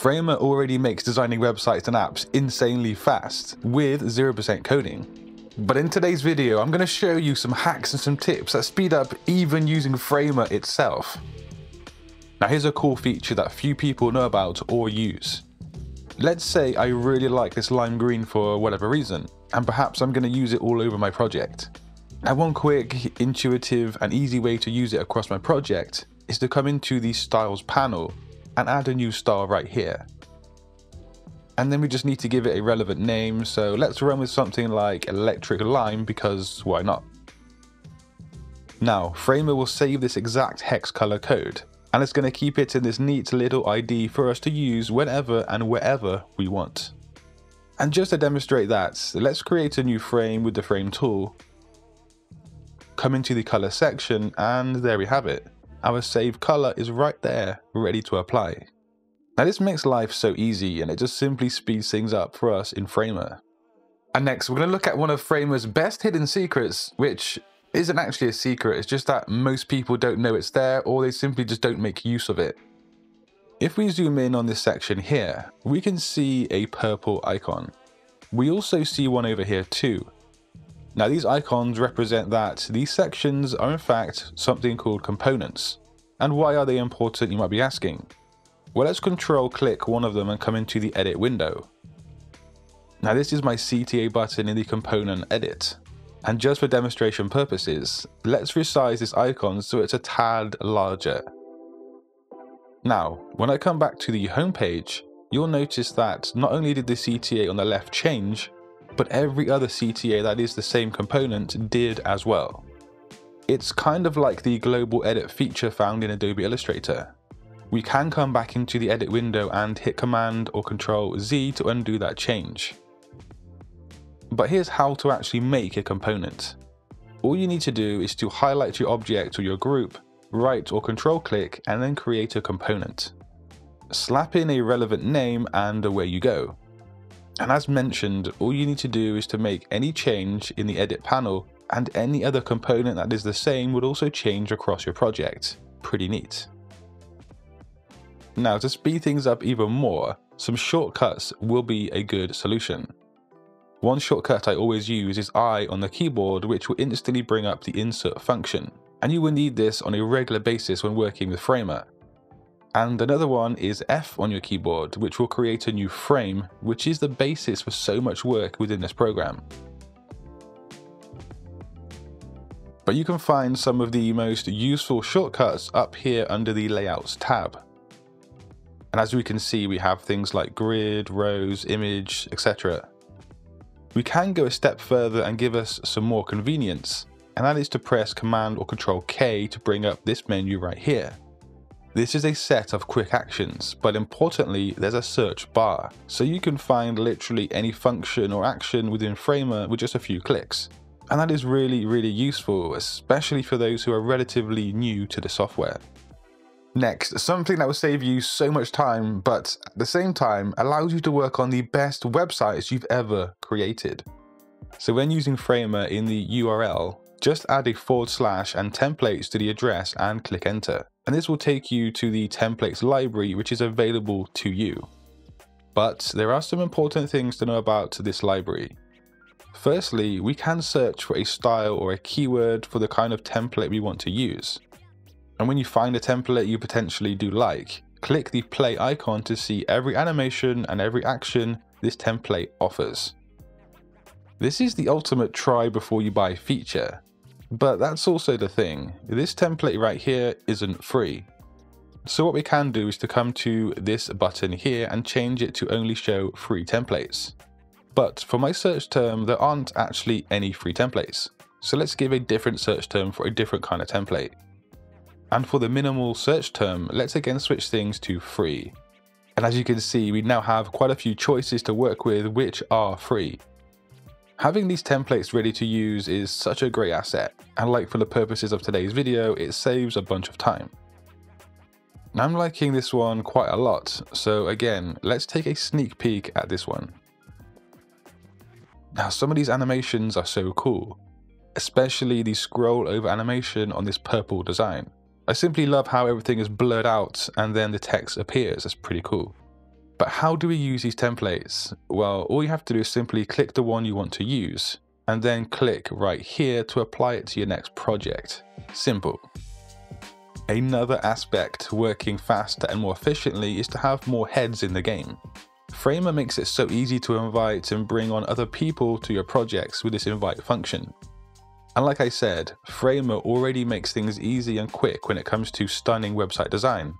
Framer already makes designing websites and apps insanely fast with 0% coding. But in today's video, I'm going to show you some hacks and some tips that speed up even using Framer itself. Now here's a cool feature that few people know about or use. Let's say I really like this lime green for whatever reason, and perhaps I'm going to use it all over my project. Now one quick, intuitive and easy way to use it across my project is to come into the styles panel and add a new star right here. And then we just need to give it a relevant name, so let's run with something like electric lime because why not? Now, Framer will save this exact hex color code, and it's going to keep it in this neat little ID for us to use whenever and wherever we want. And just to demonstrate that, let's create a new frame with the frame tool, come into the color section, and there we have it. Our saved color is right there, ready to apply. Now this makes life so easy and it just simply speeds things up for us in Framer. And next, we're going to look at one of Framer's best hidden secrets, which isn't actually a secret, it's just that most people don't know it's there or they simply just don't make use of it. If we zoom in on this section here, we can see a purple icon. We also see one over here too. Now these icons represent that these sections are in fact something called components. And why are they important you might be asking? Well let's control click one of them and come into the edit window. Now this is my CTA button in the component edit. And just for demonstration purposes, let's resize this icon so it's a tad larger. Now, when I come back to the home page, you'll notice that not only did the CTA on the left change, but every other CTA that is the same component did as well. It's kind of like the global edit feature found in Adobe Illustrator. We can come back into the edit window and hit Command or Control Z to undo that change. But here's how to actually make a component. All you need to do is to highlight your object or your group, right or control click, and then create a component. Slap in a relevant name and away you go. And as mentioned, all you need to do is to make any change in the edit panel and any other component that is the same would also change across your project. Pretty neat. Now to speed things up even more, some shortcuts will be a good solution. One shortcut I always use is I on the keyboard which will instantly bring up the insert function. And you will need this on a regular basis when working with Framer. And another one is F on your keyboard, which will create a new frame, which is the basis for so much work within this program. But you can find some of the most useful shortcuts up here under the Layouts tab. And as we can see, we have things like grid, rows, image, etc. We can go a step further and give us some more convenience, and that is to press Command or Control K to bring up this menu right here. This is a set of quick actions, but importantly, there's a search bar, so you can find literally any function or action within Framer with just a few clicks. And that is really, really useful, especially for those who are relatively new to the software. Next, something that will save you so much time, but at the same time allows you to work on the best websites you've ever created. So when using Framer in the URL, just add a forward slash and templates to the address and click enter. And this will take you to the templates library which is available to you. But there are some important things to know about this library. Firstly, we can search for a style or a keyword for the kind of template we want to use. And when you find a template you potentially do like, click the play icon to see every animation and every action this template offers. This is the ultimate try before you buy feature, but that's also the thing, this template right here isn't free. So what we can do is to come to this button here and change it to only show free templates. But for my search term, there aren't actually any free templates. So let's give a different search term for a different kind of template. And for the minimal search term, let's again switch things to free. And as you can see, we now have quite a few choices to work with which are free. Having these templates ready to use is such a great asset, and like for the purposes of today's video, it saves a bunch of time. I'm liking this one quite a lot, so again, let's take a sneak peek at this one. Now some of these animations are so cool, especially the scroll over animation on this purple design. I simply love how everything is blurred out and then the text appears, that's pretty cool. How do we use these templates? Well, all you have to do is simply click the one you want to use and then click right here to apply it to your next project. Simple. Another aspect working faster and more efficiently is to have more heads in the game. Framer makes it so easy to invite and bring on other people to your projects with this invite function. And like I said, Framer already makes things easy and quick when it comes to stunning website design.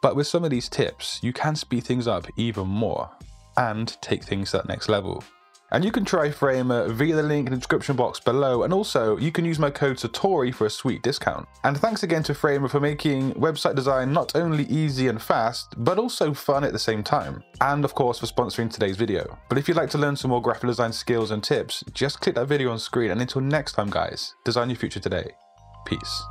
But with some of these tips, you can speed things up even more and take things to that next level. And you can try Framer via the link in the description box below. And also, you can use my code Satori for a sweet discount. And thanks again to Framer for making website design not only easy and fast, but also fun at the same time. And of course, for sponsoring today's video. But if you'd like to learn some more graphic design skills and tips, just click that video on screen. And until next time, guys, design your future today. Peace.